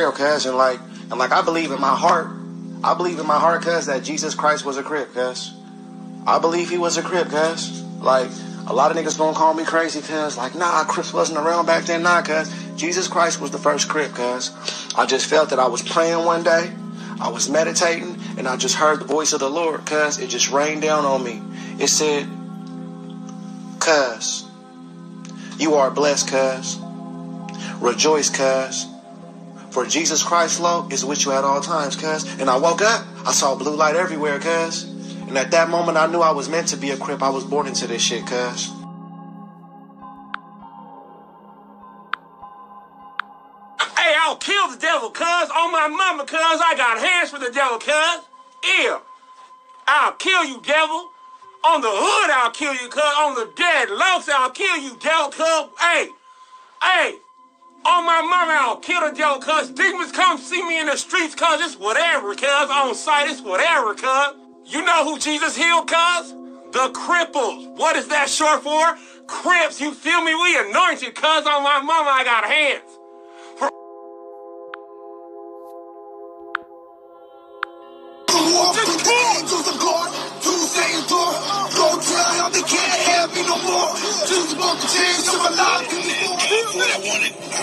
Real, cuz. And like, and like, I believe in my heart. I believe in my heart, cuz, that Jesus Christ was a crip, cuz. I believe he was a crip, cuz. Like, a lot of niggas gonna call me crazy, cuz. Like, nah, Crips wasn't around back then, nah, cuz. Jesus Christ was the first crip, cuz. I just felt that I was praying one day. I was meditating, and I just heard the voice of the Lord, cuz. It just rained down on me. It said, cuz, you are blessed, cuz. Rejoice, cuz. For Jesus Christ, lo, is with you at all times, cuz. And I woke up, I saw blue light everywhere, cuz. And at that moment, I knew I was meant to be a crip. I was born into this shit, cuz. Hey, I'll kill the devil, cuz. On my mama, cuz. I got hands for the devil, cuz. Yeah. I'll kill you, devil. On the hood, I'll kill you, cuz. On the dead locs, I'll kill you, devil, cuz. Hey. Hey. On my mama, I'll kill the devil, cuz. Demons come see me in the streets, cuz. It's whatever, cuz. On sight, it's whatever, cuz. You know who Jesus healed, cuz? The cripples. What is that short for? Crips, you feel me? We anointed, cuz. On my mama, I got hands. Walk through the angels of. Just my life.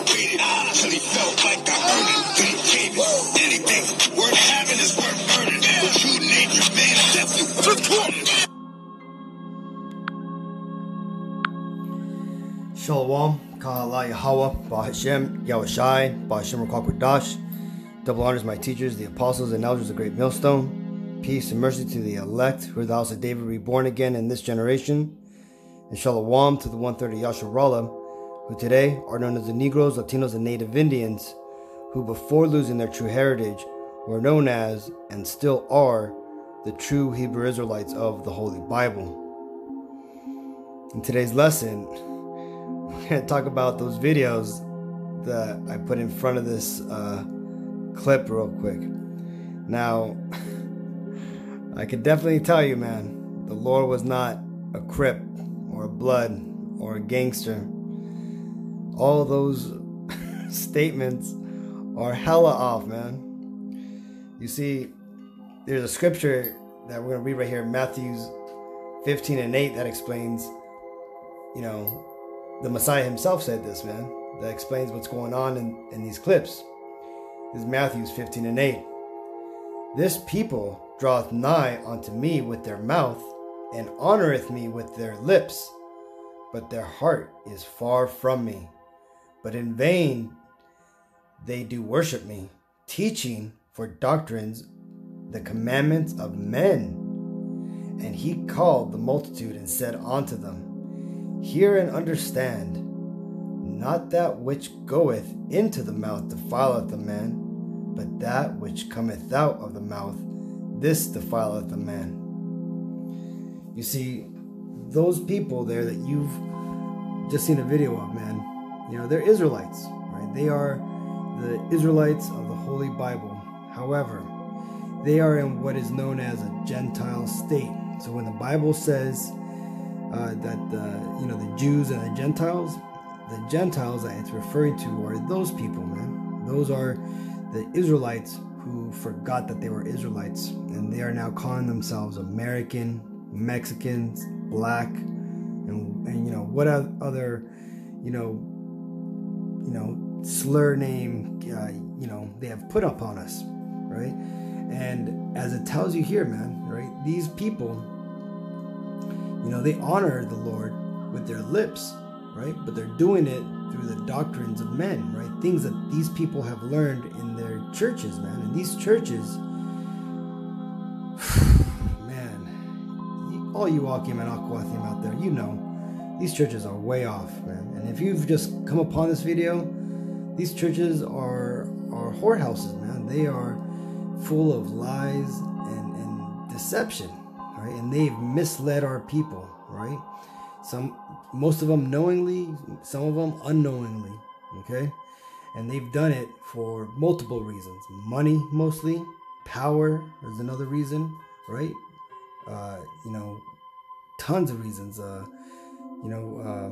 Waited till he felt like. Then he. Anything worth having is worth. The man. Shalom, Ka'ala Yahweh, Bahashem, Yahushai, Bahashem Rakakwadash. Double honors my teachers, the apostles and elders of Great Millstone. Peace and mercy to the elect, who are the house of David reborn again in this generation. And Shalom to the 130 Yasharallah, who today are known as the Negroes, Latinos, and Native Indians, who before losing their true heritage were known as, and still are, the true Hebrew Israelites of the Holy Bible. In today's lesson, we're going to talk about those videos that I put in front of this uh, clip real quick. Now, I can definitely tell you, man, the Lord was not a crip or a blood or a gangster. All those statements are hella off, man. You see, there's a scripture that we're going to read right here, Matthew's 15 and 8, that explains, you know, the Messiah himself said this, man. That explains what's going on in, in these clips. This is Matthew's 15 and 8. This people draweth nigh unto me with their mouth, and honoreth me with their lips, but their heart is far from me. But in vain they do worship me, teaching for doctrines the commandments of men. And he called the multitude and said unto them, Hear and understand. Not that which goeth into the mouth defileth the man, but that which cometh out of the mouth, this defileth the man. You see, those people there that you've just seen a video of, man, you know, they're Israelites, right? They are the Israelites of the Holy Bible. However, they are in what is known as a Gentile state. So when the Bible says uh, that the you know the Jews and the Gentiles, the Gentiles that it's referring to are those people, man. Those are the Israelites who forgot that they were Israelites, and they are now calling themselves American, Mexicans, Black, and and you know what other you know you know slur name uh, you know they have put upon us, right? And as it tells you here, man, right? These people, you know, they honor the Lord with their lips, right? But they're doing it through the doctrines of men, right? Things that these people have learned in their churches, man. And these churches, man, all you Akim and out there, you know, these churches are way off, man. And if you've just come upon this video, these churches are are whorehouses, man. They are full of lies and, and deception, right? And they've misled our people, right? Some most of them knowingly, some of them unknowingly, okay? And they've done it for multiple reasons. Money mostly, power is another reason, right? Uh, you know, tons of reasons. Uh, you know, um,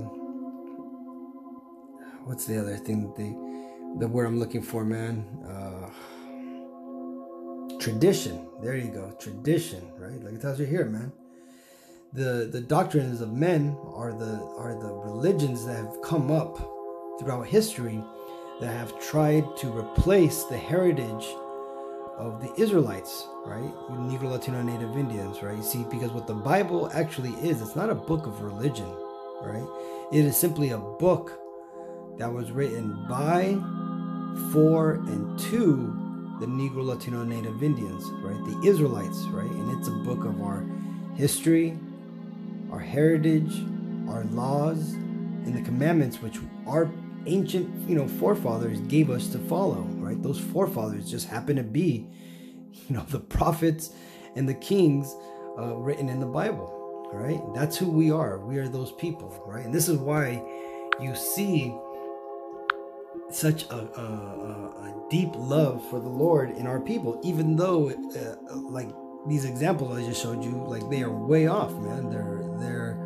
what's the other thing that they the word I'm looking for, man. Uh, tradition. There you go. Tradition, right? Like it tells you here, man. The the doctrines of men are the are the religions that have come up throughout history that have tried to replace the heritage of the Israelites, right? Negro, Latino, Native Indians, right? You see, because what the Bible actually is, it's not a book of religion, right? It is simply a book that was written by, for, and to the Negro, Latino, Native Indians, right? The Israelites, right? And it's a book of our history, our heritage, our laws, and the commandments which our ancient, you know, forefathers gave us to follow, right? Those forefathers just happen to be, you know, the prophets and the kings uh, written in the Bible, right? That's who we are. We are those people, right? And this is why you see such a, a, a, deep love for the Lord in our people, even though, uh, like these examples I just showed you, like they are way off, man. They're they're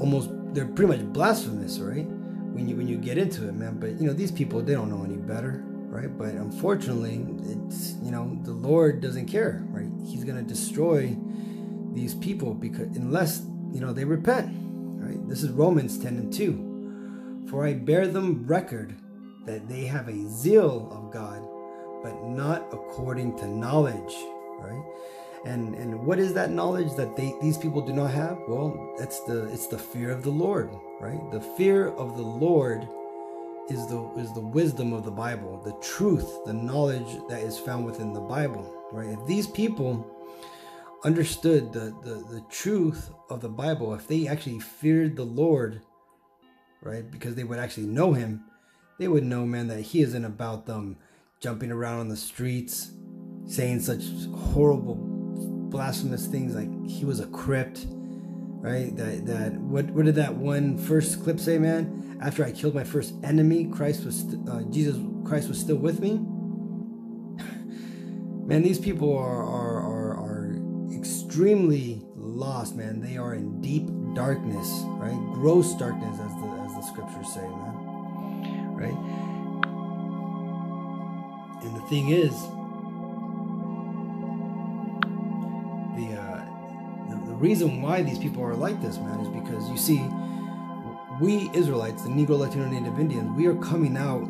almost they're pretty much blasphemous, right? When you when you get into it, man. But you know these people they don't know any better, right? But unfortunately, it's you know the Lord doesn't care, right? He's gonna destroy these people because unless you know they repent, right? This is Romans ten and two. For I bear them record that they have a zeal of God, but not according to knowledge, right? And and what is that knowledge that they these people do not have? Well, that's the it's the fear of the Lord, right? The fear of the Lord is the is the wisdom of the Bible, the truth, the knowledge that is found within the Bible, right? If these people understood the, the, the truth of the Bible, if they actually feared the Lord, right, because they would actually know him, they would know, man, that he isn't about them jumping around on the streets, saying such horrible, blasphemous things like he was a crip, right? That that what what did that one first clip say, man? After I killed my first enemy, Christ was uh, Jesus Christ was still with me. man, these people are, are extremely lost, man. They are in deep darkness, right? Gross darkness, as the as the scriptures say, man right? And the thing is, the, uh, the the reason why these people are like this, man, is because you see, we Israelites, the Negro, Latino, Native Indians, we are coming out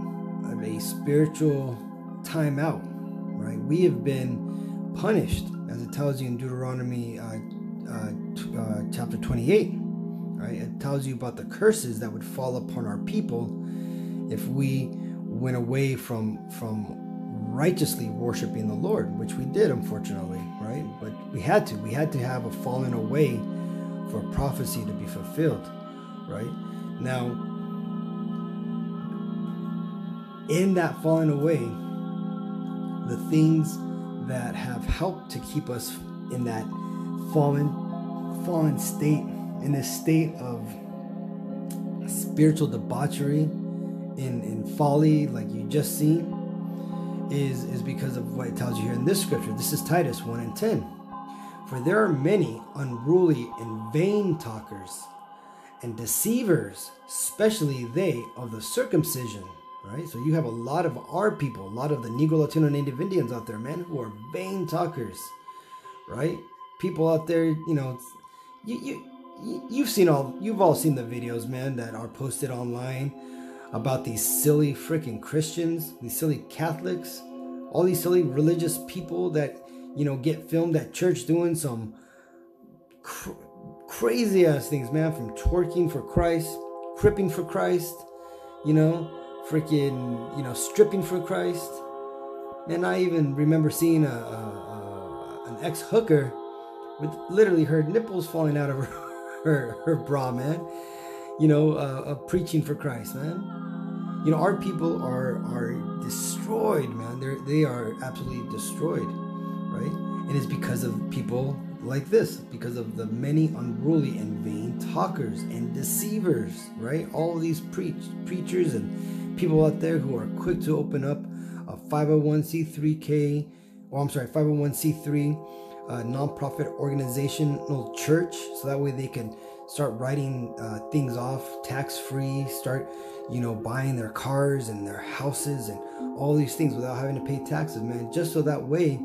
of a spiritual timeout, right? We have been punished, as it tells you in Deuteronomy uh, uh, uh, chapter 28, right? It tells you about the curses that would fall upon our people if we went away from from righteously worshiping the Lord, which we did unfortunately, right? But we had to. We had to have a falling away for prophecy to be fulfilled, right? Now, in that falling away, the things that have helped to keep us in that fallen fallen state, in this state of spiritual debauchery, in in folly like you just seen is is because of what it tells you here in this scripture. This is titus 1 and 10 for there are many unruly and vain talkers and deceivers especially they of the circumcision right? So you have a lot of our people a lot of the negro latino native indians out there man who are vain talkers. Right? People out there you know you you you've seen all you've all seen the videos man that are posted online about these silly freaking Christians, these silly Catholics, all these silly religious people that, you know, get filmed at church doing some cr- crazy ass things, man, from twerking for Christ, cripping for Christ, you know, freaking, you know, stripping for Christ. And I even remember seeing a, a, a an ex hooker with literally her nipples falling out of her, her, her bra, man. You know, uh, uh, preaching for Christ, man you know our people are are destroyed man they're they are absolutely destroyed right and it's because of people like this because of the many unruly and vain talkers and deceivers right all of these preach preachers and people out there who are quick to open up a 501c3k or i'm sorry 501c3 uh, nonprofit organizational church so that way they can start writing uh, things off tax free, start, you know, buying their cars and their houses and all these things without having to pay taxes, man. Just so that way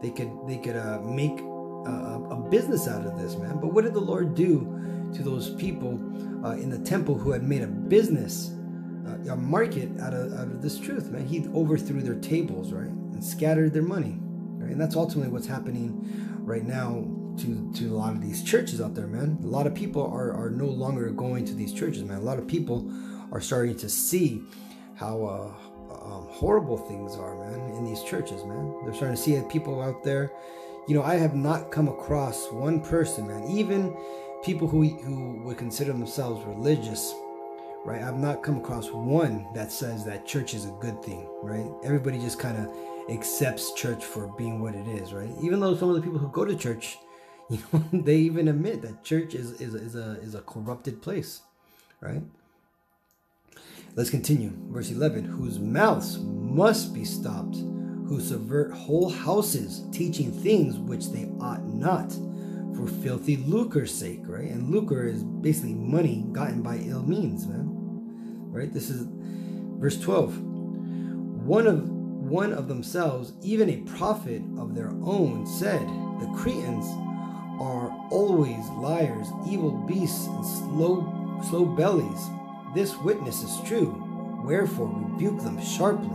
they could they could uh, make a, a business out of this, man. But what did the Lord do to those people uh, in the temple who had made a business, uh, a market out of, out of this truth, man? He overthrew their tables, right, and scattered their money, right? And that's ultimately what's happening right now to to a lot of these churches out there, man. A lot of people are are no longer going to these churches, man. A lot of people are starting to see how uh, um, horrible things are, man, in these churches, man. They're starting to see people out there. You know, I have not come across one person, man, even people who who would consider themselves religious, right? I've not come across one that says that church is a good thing, right? Everybody just kind of accepts church for being what it is, right? Even though some of the people who go to church You know, they even admit that church is, is, is, a, is a corrupted place, right? Let's continue. Verse 11 Whose mouths must be stopped, who subvert whole houses, teaching things which they ought not, for filthy lucre's sake, right? And lucre is basically money gotten by ill means, man. Right? This is verse 12. One of one of themselves, even a prophet of their own, said, The Cretans are always liars, evil beasts, and slow slow bellies. This witness is true. Wherefore rebuke them sharply,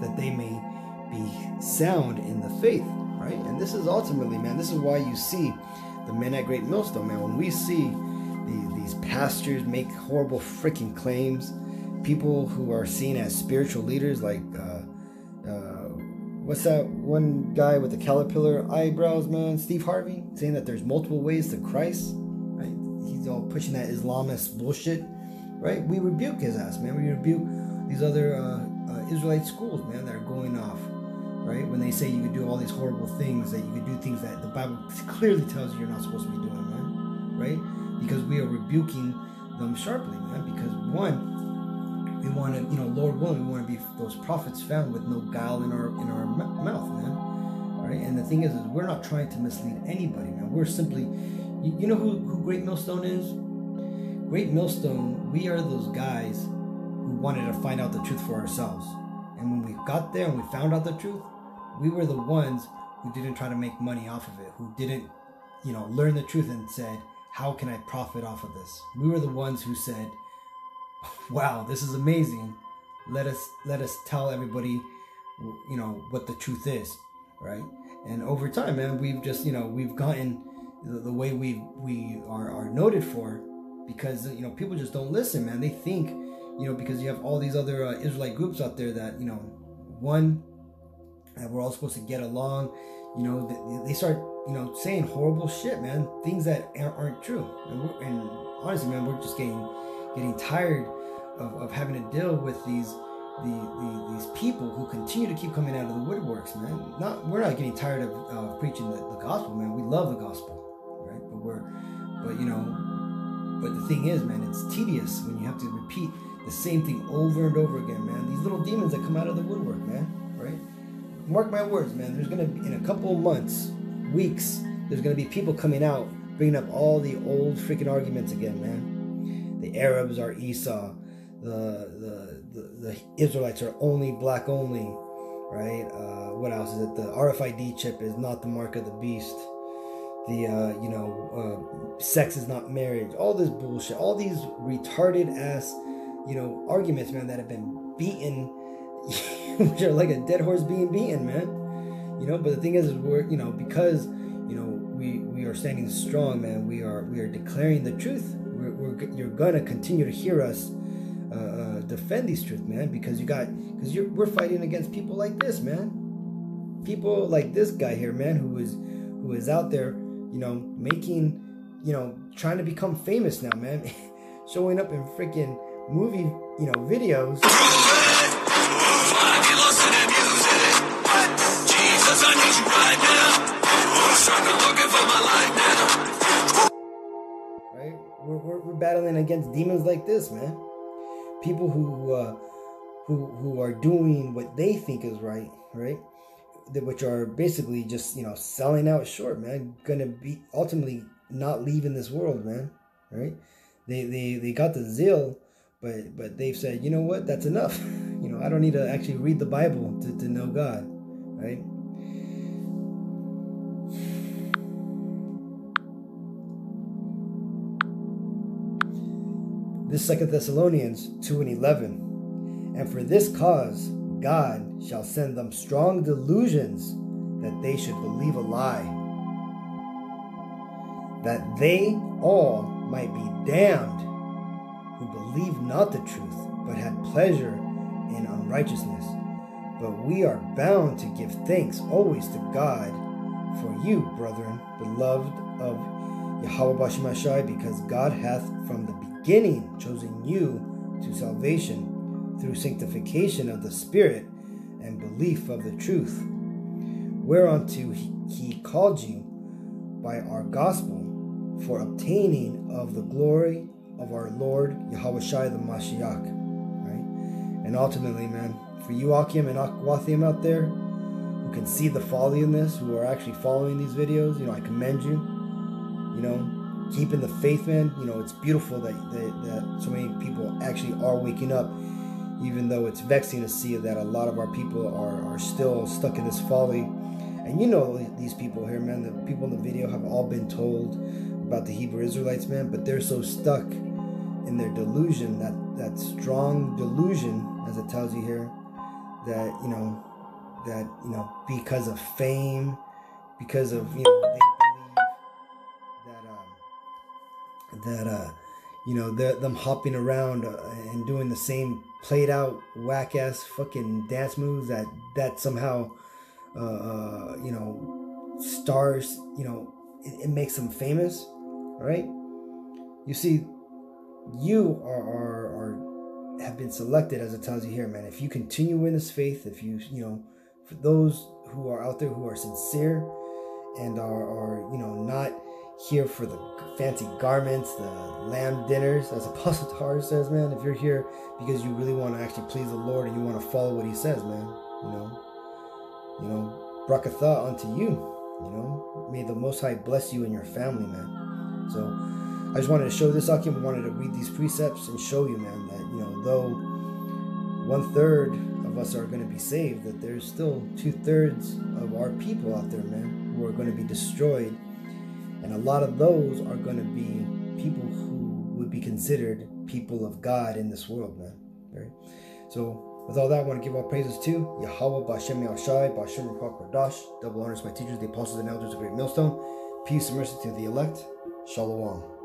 that they may be sound in the faith. Right? And this is ultimately, man, this is why you see the men at Great Millstone, man. When we see the, these pastors make horrible freaking claims, people who are seen as spiritual leaders like uh, what's that one guy with the caterpillar eyebrows, man? Steve Harvey saying that there's multiple ways to Christ, right? He's all pushing that Islamist bullshit, right? We rebuke his ass, man. We rebuke these other uh, uh, Israelite schools, man, that are going off, right? When they say you could do all these horrible things, that you could do things that the Bible clearly tells you you're not supposed to be doing, man, right? Because we are rebuking them sharply, man. Because one, we want to, you know, Lord willing, we want to be those prophets found with no guile in our in our mouth, man. Right? And the thing is, is we're not trying to mislead anybody, man. We're simply, you, you know, who who Great Millstone is? Great Millstone. We are those guys who wanted to find out the truth for ourselves. And when we got there and we found out the truth, we were the ones who didn't try to make money off of it, who didn't, you know, learn the truth and said, how can I profit off of this? We were the ones who said, wow, this is amazing. Let us let us tell everybody, you know, what the truth is, right? And over time, man, we've just you know we've gotten the, the way we we are are noted for because you know people just don't listen, man. They think you know because you have all these other uh, Israelite groups out there that you know one that we're all supposed to get along. You know, they, they start you know saying horrible shit, man. Things that aren't true. And, and honestly, man, we're just getting getting tired of, of having to deal with these the, the, these people who continue to keep coming out of the woodworks, man. Not we're not getting tired of uh, preaching the, the gospel, man. We love the gospel, right? But we're, but you know, but the thing is, man, it's tedious when you have to repeat the same thing over and over again, man. These little demons that come out of the woodwork, man, right? Mark my words, man. There's gonna be in a couple months, weeks, there's gonna be people coming out bringing up all the old freaking arguments again, man. The Arabs are Esau the, the, the, Israelites are only black only, right? Uh, what else is it? The RFID chip is not the mark of the beast. The, uh, you know, uh, sex is not marriage. All this bullshit. All these retarded ass, you know, arguments, man, that have been beaten, which are like a dead horse being beaten, man. You know, but the thing is, is we're, you know, because, you know, we, we are standing strong, man. We are, we are declaring the truth. We're, you're gonna continue to hear us uh, uh, defend these truths, man, because you got because you're we're fighting against people like this, man. People like this guy here, man, who is who is out there, you know, making, you know, trying to become famous now, man, showing up in freaking movie, you know, videos. Right? We're, we're, we're battling against demons like this, man people who uh, who who are doing what they think is right, right? Which are basically just you know selling out short, man. Gonna be ultimately not leaving this world, man. right? They they they got the zeal, but but they've said, you know what, that's enough. You know, I don't need to actually read the Bible to, to know God, right? This Second Thessalonians 2 and 11. And for this cause God shall send them strong delusions that they should believe a lie, that they all might be damned who believe not the truth, but had pleasure in unrighteousness. But we are bound to give thanks always to God for you, brethren, beloved of Yahweh Bashimashai, because God hath from the beginning chosen you to salvation through sanctification of the Spirit and belief of the truth, whereunto he called you by our gospel for obtaining of the glory of our Lord Yahweh Shai the Mashiach. Right? And ultimately, man, for you Akim and Akwathim out there who can see the folly in this, who are actually following these videos, you know, I commend you. You know, keeping the faith, man. You know, it's beautiful that, that, that so many people actually are waking up, even though it's vexing to see that a lot of our people are, are still stuck in this folly. And you know these people here, man. The people in the video have all been told about the Hebrew Israelites, man, but they're so stuck in their delusion, that, that strong delusion, as it tells you here, that, you know, that, you know, because of fame, because of, you know, they that uh you know them hopping around uh, and doing the same played out whack ass fucking dance moves that that somehow uh, uh you know stars you know it, it, makes them famous right? You see you are, are are have been selected as it tells you here man. If you continue in this faith if you you know for those who are out there who are sincere and are are you know not here for the fancy garments, the lamb dinners, as Apostle Tar says, man. If you're here because you really want to actually please the Lord and you want to follow what He says, man, you know, you know, brakatha unto you, you know. May the Most High bless you and your family, man. So I just wanted to show this Akim. wanted to read these precepts and show you, man, that you know, though one third of us are going to be saved, that there's still two thirds of our people out there, man, who are going to be destroyed and a lot of those are going to be people who would be considered people of God in this world, man. Right? So, with all that, I want to give all praises to Yahweh, Bashem Yahushai, Bashem Ruach Radash, double honors my teachers, the apostles and elders of Great Millstone. Peace and mercy to the elect. Shalom.